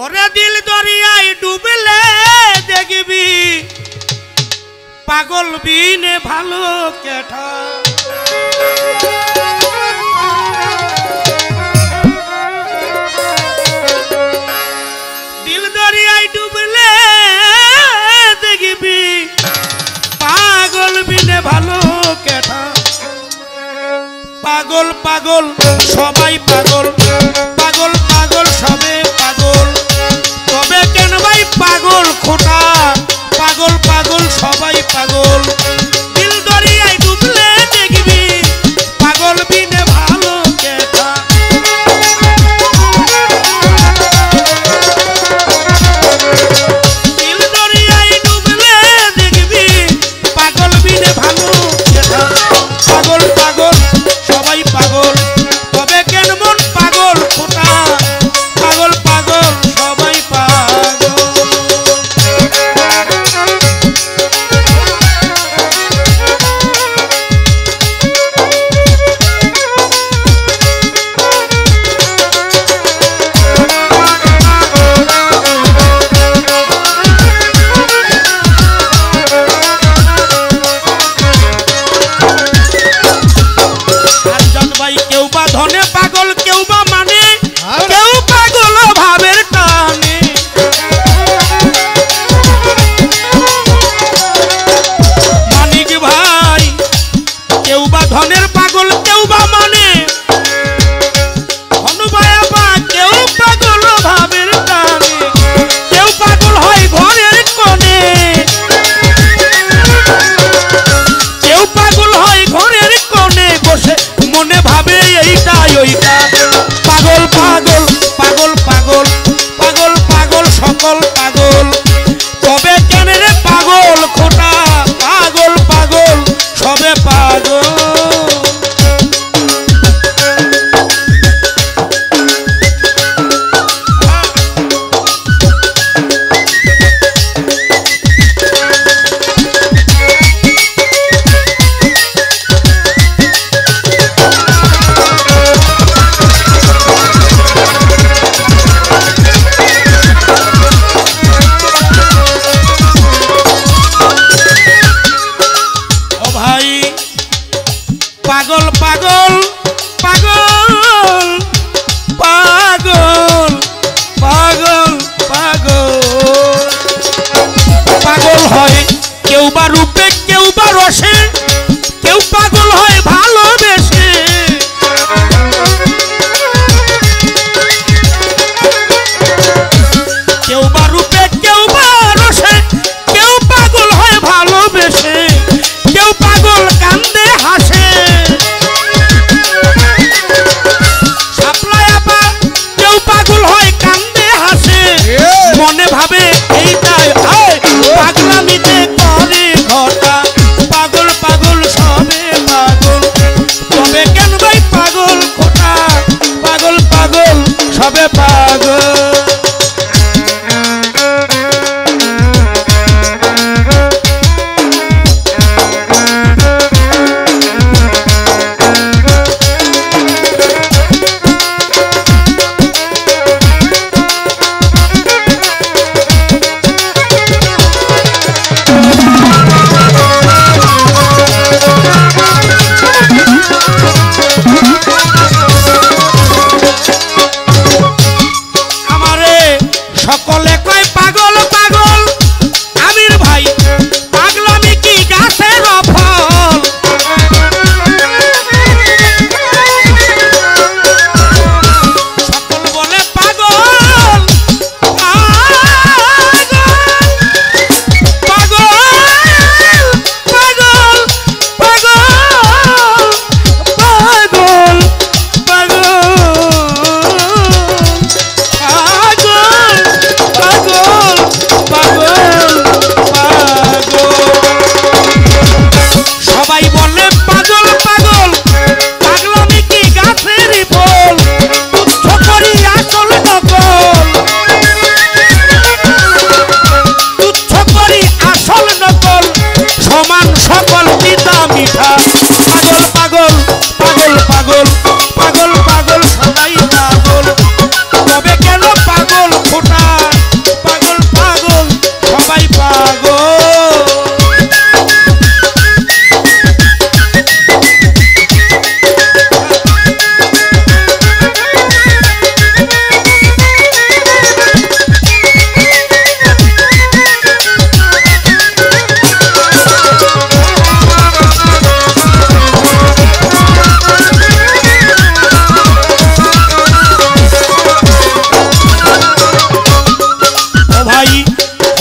ওরে দিল দরিয়ায় ডুবলে দেখবি। পাগল বিনে ভালো কেঠা। দিল দরিয়ায় ডুবলে দেখবি। পাগল বিনে ভালো কেঠা। পাগল পাগল, সবাই পাগল। পাগল পাগল সবে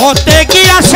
Take Botequia